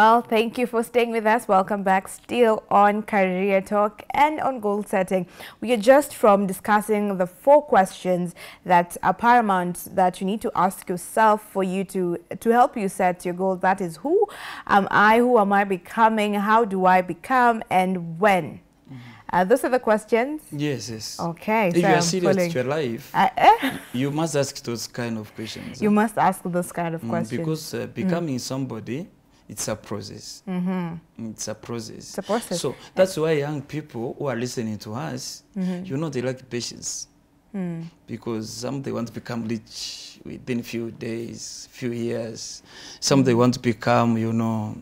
Well, thank you for staying with us. Welcome back still on Career Talk and on goal setting. We are just from discussing the four questions that are paramount that you need to ask yourself for you to, to help you set your goals. That is who am I, who am I becoming, how do I become, and when? Uh, those are the questions? Yes, yes. Okay. If so you are I'm serious following. your life, Uh, eh? you must ask those kind of questions. You must ask those kind of Mm, questions. Because uh, becoming somebody, it's a process. Mm-hmm. It's a process. It's a process. So that's why young people who are listening to us, Mm-hmm. you know, they lack patience. Mm. Because some they want to become rich within few days, few years. Some they want to become, you know,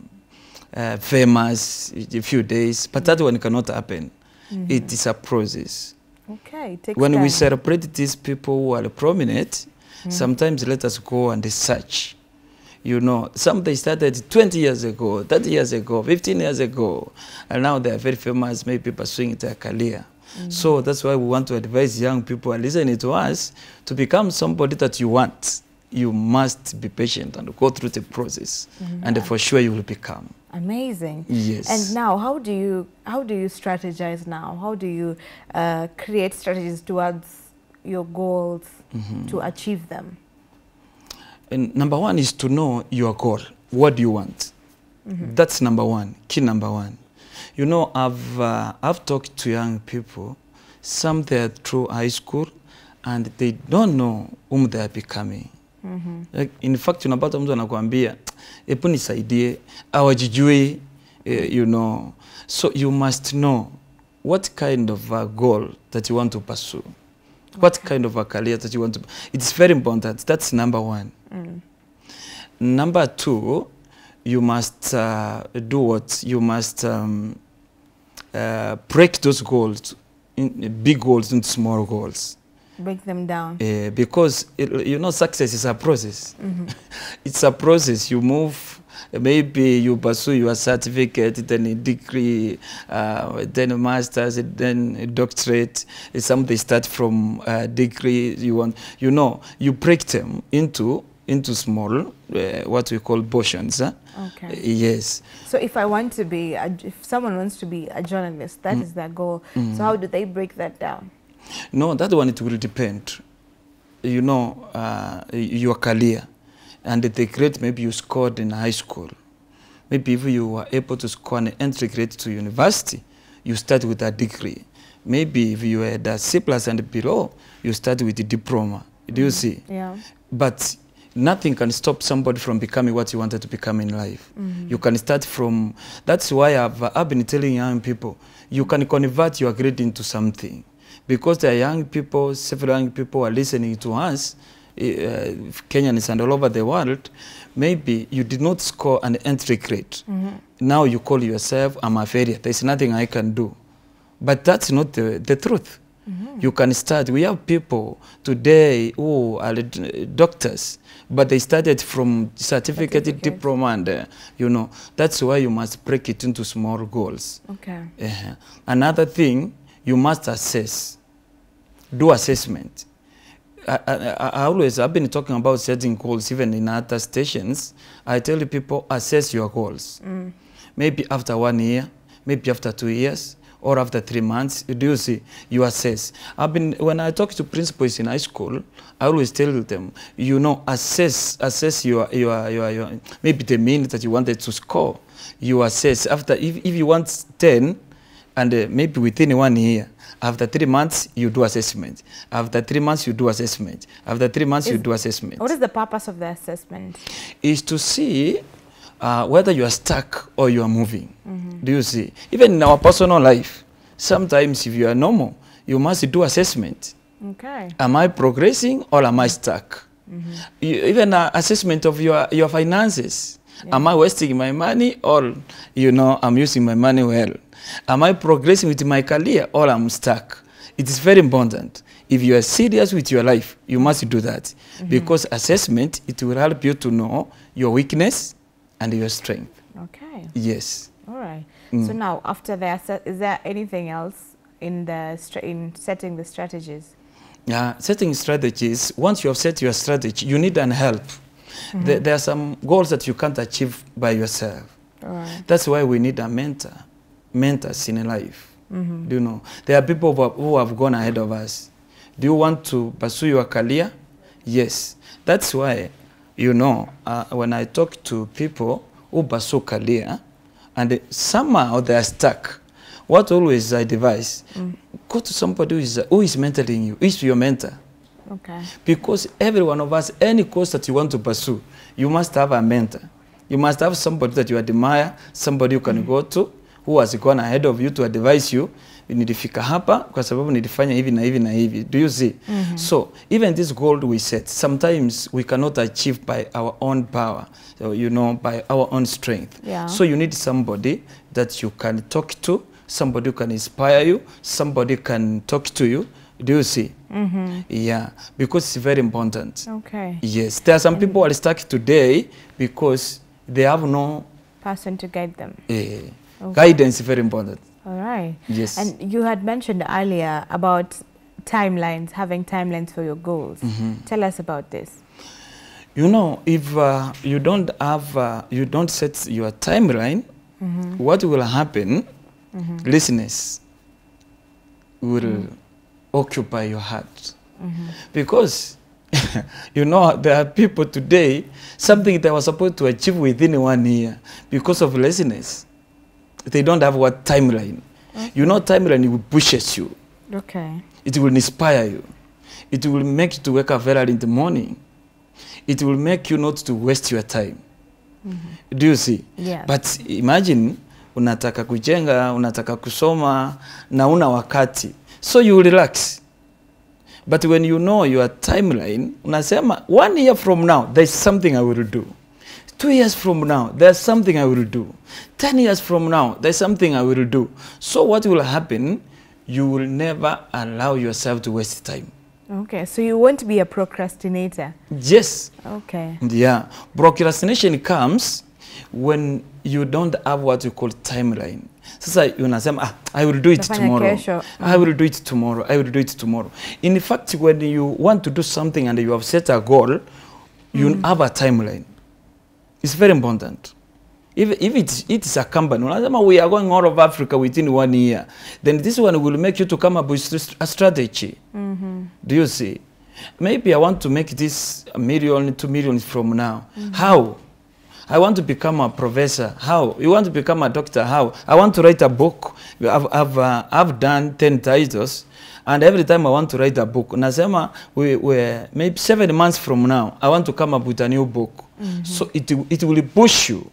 uh, famous in a few days. But that one cannot happen. It is a process. Okay. It when time. we celebrate these people who are prominent, sometimes let us go and search. You know, some they started 20 years ago, 30 years ago, 15 years ago, and now they are very famous, maybe pursuing their career. Mm -hmm. So that's why we want to advise young people are listening to us to become somebody that you want. You must be patient and go through the process, mm -hmm. and for sure you will become. Amazing. Yes. And now, how do you how do you strategize now? How do you uh, create strategies towards your goals mm -hmm. to achieve them? And number one is to know your goal. What do you want? Mm -hmm. That's number one, key number one. You know, I've, uh, I've talked to young people, some they are through high school, and they don't know whom they are becoming. Like, in fact, unapata mtu anakuambia, hebu nisaidie, awajijui, eh, you know. So you must know what kind of a goal that you want to pursue. Okay. What kind of a career that you want to... It's very important. That's number one. Number two, you must uh, do what? You must um, uh, break those goals, in, big goals into small goals. Break them down. Uh, because, it, you know, success is a process. it's a process. You move, maybe you pursue your certificate, then a degree, uh, then a master's, then a doctorate. Something they start from a degree. You want, you know, you break them into into small, uh, what we call portions. Huh? Okay. Yes. So if I want to be, a, if someone wants to be a journalist, that is their goal. So how do they break that down? No, that one it will depend. You know, uh, your career, and the grade maybe you scored in high school. Maybe if you were able to score an entry grade to university, you start with a degree. Maybe if you had a C plus and below, you start with a diploma. Do you see? Yeah. But nothing can stop somebody from becoming what you wanted to become in life. Mm -hmm. You can start from. That's why I've, I've been telling young people you can convert your grade into something. Because there are young people, several young people are listening to us, uh, Kenyans and all over the world. Maybe you did not score an entry grade. Mm -hmm. Now you call yourself, I'm a failure. There's nothing I can do. But that's not the, the truth. You can start. We have people today who are doctors, but they started from certificate, Certificate. diploma, and uh, you know that's why you must break it into small goals. Okay. Uh-huh. Another thing, you must assess. Do assessment. I, I, I always, I've been talking about setting goals even in other stations. I tell people, assess your goals. Maybe after one year, maybe after two years, or after three months, do you see? You assess. I've been, when I talk to principals in high school, I always tell them, you know, assess, assess your, your, your, your maybe the minute that you wanted to score. You assess. After, if, if you want 10, and uh, maybe within one year, after three months, you do assessment. After three months, you do assessment. After three months, is, you do assessment. What is the purpose of the assessment? Is to see uh, whether you are stuck or you are moving. Do you see? Even in our personal life, sometimes if you are normal, you must do assessment. Okay. Am I progressing or am I stuck? You, even uh, assessment of your, your finances. Am I wasting my money or, you know, I'm using my money well? Am I progressing with my career or I'm stuck? It is very important. If you are serious with your life, you must do that. Because assessment, it will help you to know your weakness and your strength. Okay. Yes. All right. Mm. So now, after that, is there anything else in the in setting the strategies? Yeah, setting strategies. Once you have set your strategy, you need an help. Mm-hmm. There, there are some goals that you can't achieve by yourself. All right. That's why we need a mentor, mentors in life. Mm-hmm. Do you know? There are people who have, who have gone ahead of us. Do you want to pursue your career? Yes. That's why, you know, uh, when I talk to people who pursue career and somehow they are stuck, what always I advise, go to somebody who is, who is mentoring you, who is your mentor. Okay. Because every one of us, any course that you want to pursue, you must have a mentor. You must have somebody that you admire, somebody you can mm. go to, who has gone ahead of you to advise you. Nilifika hapa kwa sababu nilifanya hivi na hivi na hivi. Do you see? mm -hmm. So even this goal we set, sometimes we cannot achieve by our own power, so, you know, by our own strength. Yeah. So you need somebody that you can talk to, somebody who can inspire you, somebody can talk to you. Do you see? mm -hmm. Yeah, because it's very important. Okay. Yes, there are some people are stuck today because they have no Person to guide them. yeah. Okay. guidance. is Very important. All right. Yes. And you had mentioned earlier about timelines, having timelines for your goals. Mhm. Tell us about this. You know, if uh, you don't have, uh, you don't set your timeline, what will happen? Listeners will occupy your heart because you know there are people today something they were supposed to achieve within one year because of laziness. They don't have what timeline. Okay. You know, timeline will pushes you. Okay. It will inspire you. It will make you to wake up very early in the morning. It will make you not to waste your time. Mm -hmm. Do you see? Yes. But imagine unataka kujenga, unataka kusoma na una wakati. So you relax. But when you know your timeline, unasema one year from now there's something I will do. Two years from now there's something I will do. Ten years from now there's something I will do. So what will happen? You will never allow yourself to waste time. Okay. So you won't be a procrastinator. Yes. Okay. Yeah. Procrastination comes when you don't have what you call timeline. Sasa unasema ah, I will do it tomorrow. kesho. I will do it tomorrow. I will do it tomorrow. In fact, when you want to do something and you have set a goal, you have a timeline. It's very important. If, if it's, it's a company, unasema we are going all of Africa within one year, then this one will make you to come up with a strategy. Mm -hmm. Do you see? Maybe I want to make this a million, two million from now. Mm -hmm. How? I want to become a professor. How? You want to become a doctor? How? I want to write a book. I've, I've, uh, I've done 10 titles. And every time I want to write a book, nasema we, we, maybe seven months from now, I want to come up with a new book. So it, it will push you.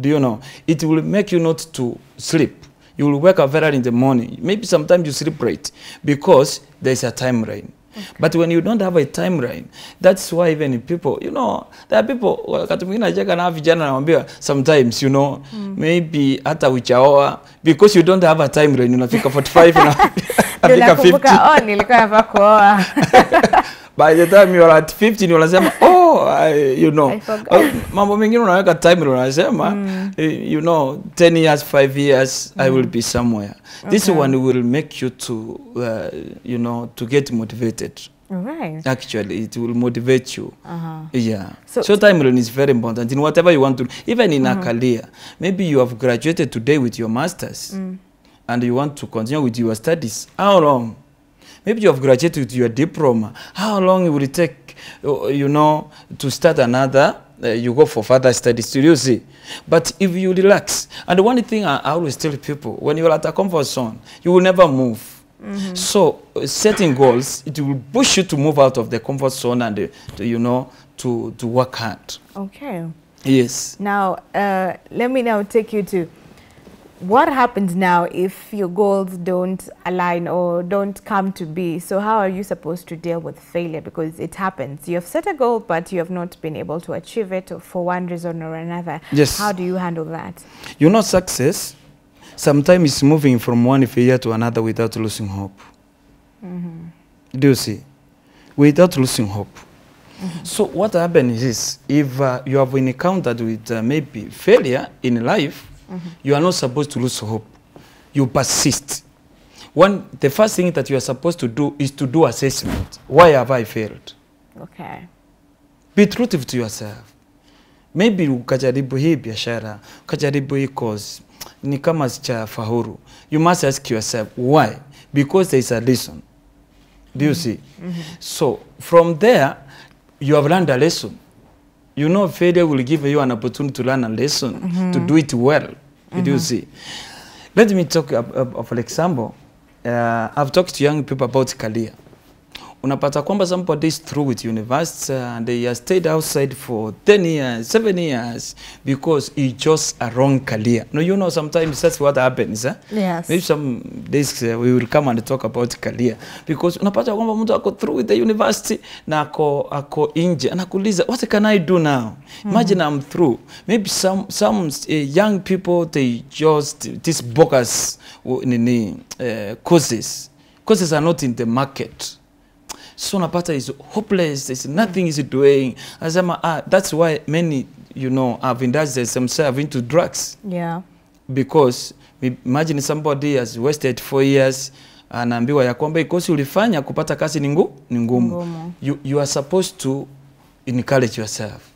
Do you know? It will make you not to sleep. You will wake up very early in the morning. Maybe sometimes you sleep late because there's a time rain. Okay. But when you don't have a timeline, that's why even people, you know, there are people, wakati mwingine nacheka na vijana nawambia, sometimes, you know, maybe hata uchaoa, because you don't have a timeline, unafika 45 na Ndio unafika 50. nakumbuka oh, nilikuwa nafaa kuoa. by the time you are at 15 unasema oh I, you know uh, mambo mengine unaweka time unasema mm. you know 10 years 5 years mm. I will be somewhere okay. this one will make you to uh, you know to get motivated right. actually it will motivate you Uh-huh. yeah So- so, timeline is very important in whatever you want to even in mm-hmm. a career maybe you have graduated today with your masters mm. and you want to continue with your studies how long maybe you have graduated with your diploma how long will it take you know to start another uh, you go for further studies. Do you see? But if you relax and the one thing i I always tell people when you're at a comfort zone you will never move. So uh, setting goals it will push you to move out of the comfort zone and uh, to, you know to to work hard. Okay. yes. Now, uh, let me now take you to what happens now if your goals don't align or don't come to be. So, how are you supposed to deal with failure? Because it happens. You have set a goal, but you have not been able to achieve it for one reason or another. Yes. How do you handle that? You know, success sometimes is moving from one failure to another without losing hope. Do you see? Without losing hope. So what happens is, if uh, you have been encountered with uh, maybe failure in life, you are not supposed to lose hope. You persist. One, the first thing that you are supposed to do is to do assessment. Why have I failed? Okay. Be truthful to yourself. maybe ukajaribu hii biashara ukajaribu hii course ni kama cha fahuru you must ask yourself why because there is a reason do you see so from there you have learned a lesson you know failure will give you an opportunity to learn a lesson mm -hmm. to do it well mm -hmm. you see let me talk of, of, for example uh, i've talked to young people about career unapata kwamba somebody is through with university and they have stayed outside for 10 years 7 years because he chose a wrong career. No you know sometimes that's what happens eh? Yes. maybe some days uh, we will come and talk about career. Because unapata kwamba mtu ako through with the university na ako ako nje. Anakuuliza what can i do now? Imagine i'm through. Maybe some some uh, young people they just this bogus uh, uh, courses. Courses are not in the market so unapata is hopeless. Is nothing is doing. Anasema ah, that's why many you know have indulged themselves into drugs. Yeah. because we- imagine somebody has wasted four years anaambiwa ya kwamba ikosi ulifanya kupata kazi ni Ngumu. you, you are supposed to encourage yourself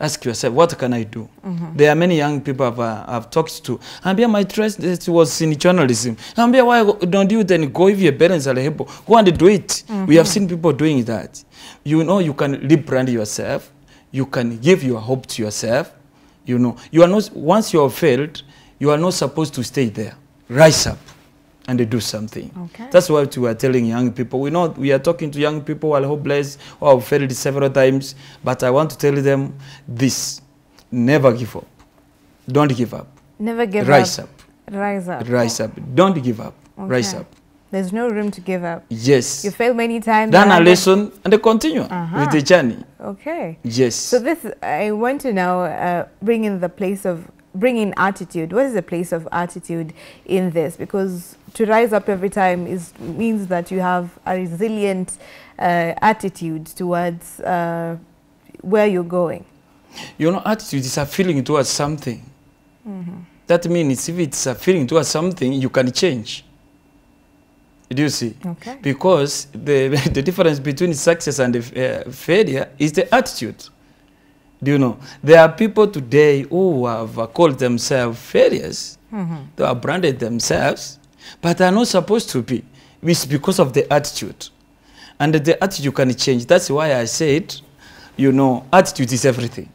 ask yourself what can i do? Mm -hmm. there are many young people I've, uh, I've talked to. Ambia my interest was in journalism. Ambia why don't you then go if your parents are able go and do it? Mm -hmm. we have seen people doing that. You know you can rebrand yourself. You can give your hope to yourself. You know you are not once you have failed you are not supposed to stay there. Rise up and they do something Okay. that's what we are telling young people we know we are talking to young people who are hopeless who have failed several times but i want to tell them this never give up don't give up Never give rise up. up Rise up. rise up don't give up rise up There's no room to give up. yes You fail many times. learn a and- lesson and continue Uh-huh. with the journey Okay. yes So this, I want to now uh, bring in the place of bring in attitude. What is the place of attitude in this? Because to rise up every time is means that you have a resilient uh, attitude towards uh, where you're going. you know attitude is a feeling towards something that means if it's a feeling towards something you can change do you see Okay. because the, the difference between success and uh, failure is the attitude. Do you know? There are people today who have uh, called themselves failures, they have branded themselves, but they are not supposed to be. It's because of the attitude. And the attitude can change. That's why I said, you know, attitude is everything.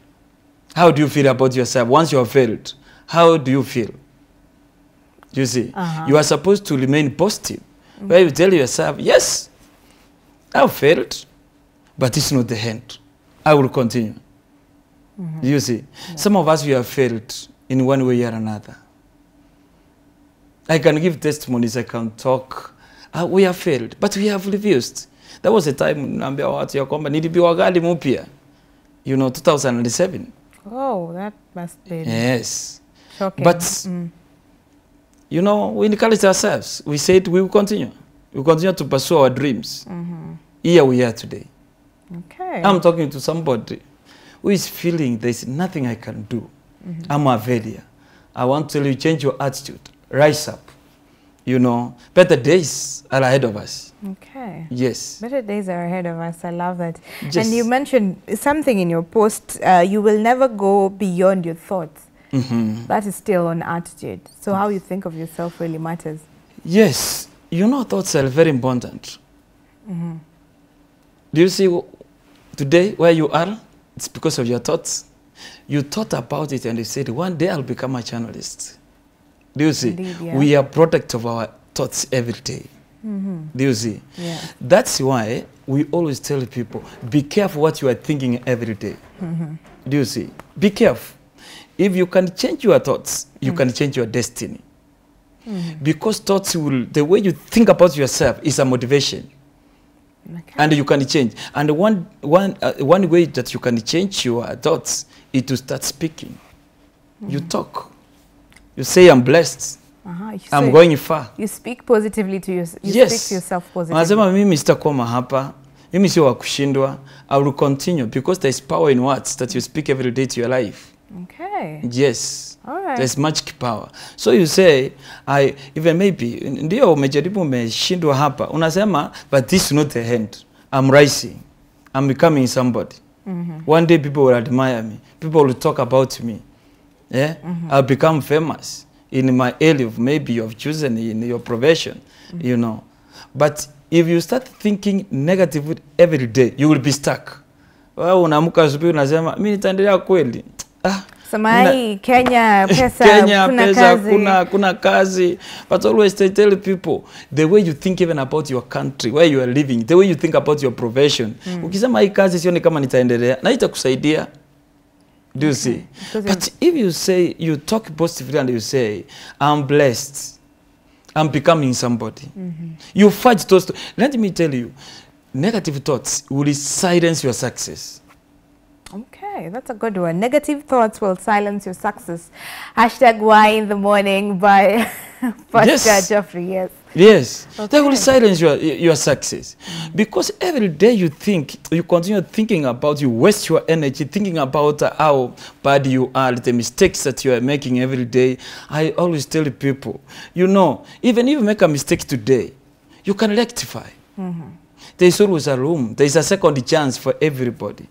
How do you feel about yourself once you have failed? How do you feel? You see, Uh-huh. you are supposed to remain positive. Where you tell yourself, yes, I've failed, but it's not the end. I will continue. You see, yeah. some of us we have failed in one way or another. I can give testimonies, I can talk. Uh, we have failed, but we have refused. There was a time naambia watu ya kwamba nilipiwa gari mpya, you know, 2007. Oh, that must be Yes. shocking. But Mm. you know, we encouraged ourselves. We said we will continue. We continue to pursue our dreams. Mm -hmm. Here we are today. okay. I'm talking to somebody who is feeling there's nothing I can do. I'm a failure. I want to tell you, change your attitude. Rise up. You know, better days are ahead of us. okay. Yes. Better days are ahead of us. I love that. Yes. And you mentioned something in your post. Uh, you will never go beyond your thoughts. Mhm. That is still on attitude. So how you think of yourself really matters. Yes. You know, thoughts are very important. Do you see today where you are? It's because of your thoughts. You thought about it and you said, one day I'll become a journalist. Do you see? Indeed, yeah. We are product of our thoughts every day. Mm -hmm. Do you see? Yeah. That's why we always tell people, be careful what you are thinking every day. Mm -hmm. Do you see? Be careful. If you can change your thoughts, you mm -hmm. can change your destiny. Because thoughts will, the way you think about yourself is a motivation. Okay. And you can change. And one, one, uh, one way that you can change your thoughts is to start speaking. Mm -hmm. You talk. You say, I'm blessed. Uh-huh. I'm so going far. You speak positively to yourself. You Yes. speak to yourself positively. Mimi sitakwama hapa, mimi sio wa kushindwa. I will continue because there is power in words that you speak every day to your life. Okay. Yes. Right. There's much power. So you say, I even maybe ndio umejaribu umeshindwa hapa. Unasema but this is not the end. I'm rising. I'm becoming somebody. Mm -hmm. One day people will admire me. People will talk about me. Yeah, Mm -hmm. I'll become famous in my area maybe you've chosen in your profession, mm -hmm. you know. But if you start thinking negative every day, you will be stuck. Wewe unaamka asubuhi unasema mimi nitaendelea kweli. Samai, Kenya, pesa, Kenya, kuna pesa, kazi. kuna, kuna kazi. But always they tell people the way you think even about your country, where you are living, the way you think about your profession. mm. Ukisema hii kazi sioni kama nitaendelea, na itakusaidia. Do you okay. see? Because But if you say, you talk positively and you say, I'm blessed, I'm becoming somebody, mm -hmm. you fight those. Let me tell you, negative thoughts will silence your success. Okay, that's a good one. Negative thoughts will silence your success. Hashtag why in the morning by Pastor Yes. Geoffrey. Yes. Yes, they will silence your your success because every day you think, you continue thinking about, you waste your energy thinking about how bad you are, the mistakes that you are making every day. I always tell people, you know, even if you make a mistake today, you can rectify. Mm-hmm. There is always a room. There is a second chance for everybody.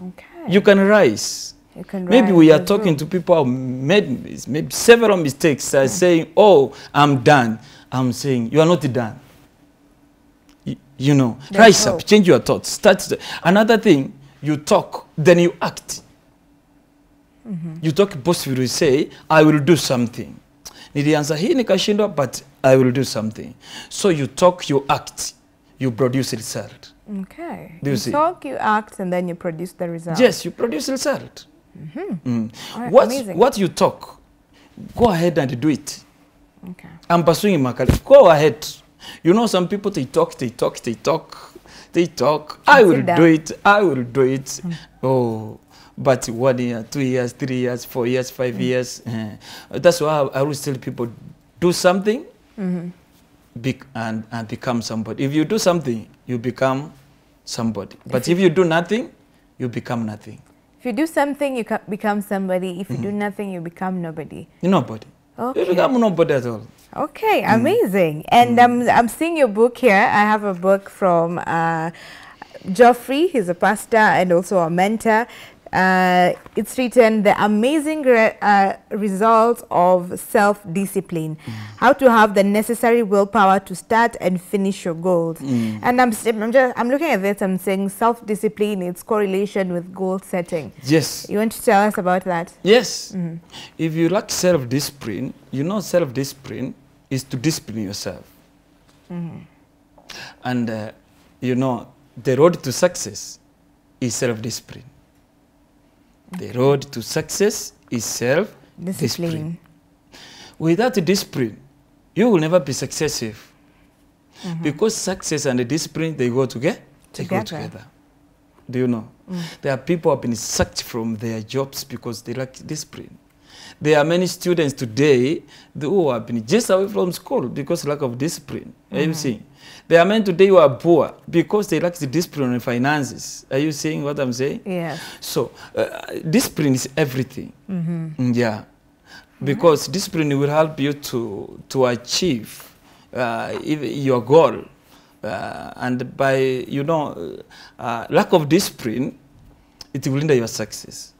Okay. You can rise. You can Maybe we are talking room. to people who made maybe several mistakes. Are saying, "Oh, I'm done." I'm saying, "You are not done." You, you know, There's rise hope. up, change your thoughts. Start. the- Another thing, you talk, then you act. Mm -hmm. You talk positively. You say, "I will do something." Nilianza hii nikashindwa, but I will do something. So you talk, you act, you produce result. Okay. Do you you see? talk, you act, and then you produce the result. Yes, you produce result. Mm. -hmm. mm. right, what, amazing. what you talk, go ahead and do it. Okay. I'm pursuing my career. Go ahead. You know, some people they talk, they talk, they talk, they talk. I will down. do it. I will do it. Mm. Oh, but one year, two years, three years, four years, five mm. years. Uh, That's why I, always tell people, do something, bec- and and become somebody. If you do something, you become somebody. But if you do nothing, you become nothing. If you do something, you become somebody. If you do nothing, you become nobody. Nobody. Okay. You become nobody at all. Okay, amazing. And um, I'm seeing your book here. I have a book from uh, Geoffrey. He's a pastor and also a mentor. Uh, it's written The Amazing Re- uh, Results of Self-Discipline. How to have the necessary willpower to start and finish your goals. And I'm, I'm, just, I'm looking at this, I'm saying self-discipline, its correlation with goal setting. Yes. You want to tell us about that? Yes. If you lack self discipline, you know self discipline is to discipline yourself. And uh, you know, the road to success is self discipline. The road to success is self discipline. Discipline. Without discipline, you will never be successful. Mm-hmm. Because success and the discipline, they go together. They go Together. together. Do you know? Mm. There are people who have been sacked from their jobs because they lack discipline. There are many students today who have been just away from school because lack of discipline. Mm. Are you seeing? There are men today who are poor because they lack the discipline in finances. Are you seeing what I'm saying? Yeah. So, uh, discipline is everything. Mm, -hmm. Yeah. Because discipline will help you to, to achieve uh, your goal. Uh, and by, you know, uh, lack of discipline, it will hinder your success.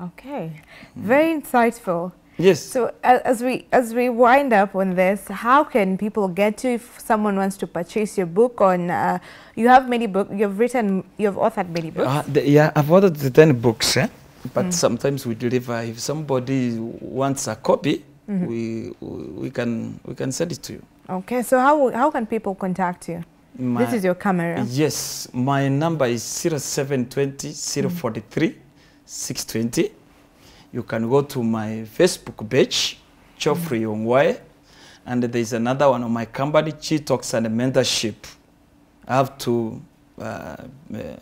Okay. Very insightful. Yes. So as we as we wind up on this, how can people get to if someone wants to purchase your book on? Uh, you have many books. You've written. You've authored many books. Uh, the, yeah, I've ordered the 10 books, eh? but sometimes we deliver. If somebody wants a copy, we, we, can, we can send it to you. Okay. So how how can people contact you? My- this is your camera. Yes, my number is 0720 043 620. You can go to my Facebook page, Geoffrey Ongwae, and there's is another one on my company, Chi Talks and Mentorship. I have to uh, uh,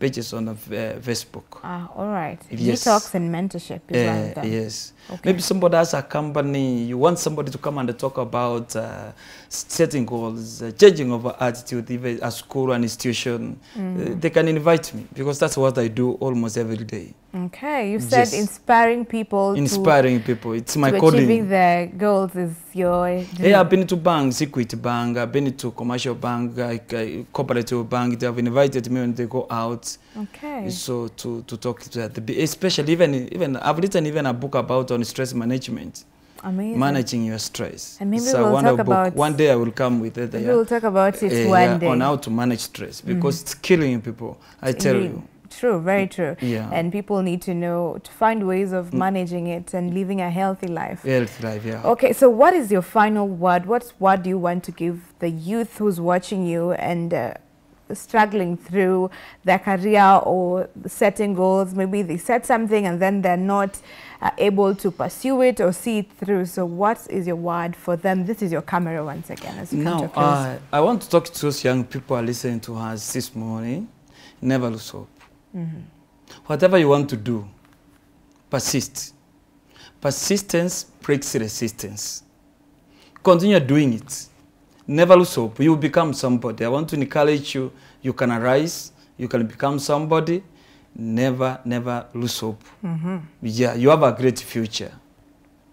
pages on uh, Facebook. Ah, all right. Yes. Detox and mentorship is one Uh, of them. yes. Okay. Maybe somebody has a company, you want somebody to come and talk about uh, setting goals, uh, changing of attitude, even a school or an institution. Uh, they can invite me because that's what I do almost every day. Okay, you said Yes. inspiring people Inspiring people. It's my to calling. achieving their goals is your dream. Yeah, I've been to banks, Equity Bank, I've been to commercial bank, like uh, cooperative bank. They have invited me when they go out. Okay. So to, to talk to that, especially even even I've written even a book about on stress management, Amazing. managing your stress. And maybe it's we'll wonderful talk book. about- One day I will come with it. Maybe yeah. we'll talk about it Uh, one yeah, day. on how to manage stress because it's killing people. I tell Indeed. you. True, very true. Yeah. And people need to know to find ways of managing it and living a healthy life. Health life, yeah. Okay, so what is your final word? What what do you want to give the youth who's watching you and uh, struggling through their career or setting goals? Maybe they set something and then they're not uh, able to pursue it or see it through. So, what is your word for them? This is your camera once again as you Now, uh, I want to talk to those young people listening to us this morning. Never lose hope. Mhm. Whatever you want to do, persist. Persistence breaks resistance. Continue doing it. Never lose hope. You will become somebody. I want to encourage you. You can arise. You can become somebody. Never, never lose hope. Mm -hmm. Yeah, you have a great future.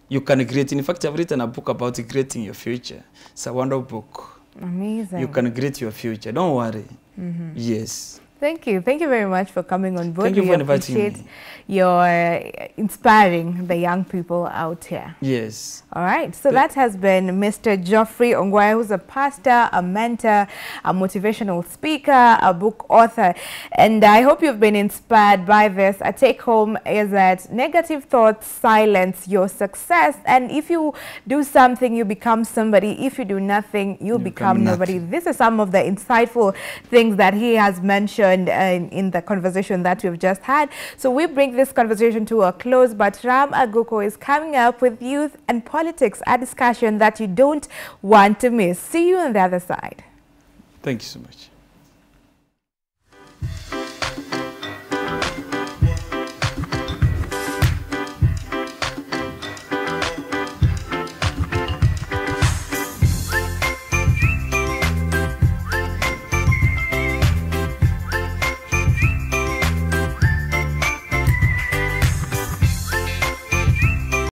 You can create. In fact, I've written a book about creating your future. It's a wonderful book. Amazing. You can create your future. Don't worry. Mm -hmm. Yes. Thank you. Thank you very much for coming on board. Thank you we for inviting appreciate your uh, inspiring the young people out here. Yes. All right, so that has been Mr. Geoffrey Ongwae, who's a pastor, a mentor, a motivational speaker, a book author. And I hope you've been inspired by this. A take home is that negative thoughts silence your success. And if you do something, you become somebody. If you do nothing, you, You become become nobody. These are some of the insightful things that he has mentioned uh, in, in the conversation that we've just had. So we bring this conversation to a close, but Ram Aguko is coming up with youth and politics, a discussion that you don't want to miss. See you on the other side. Thank you so much.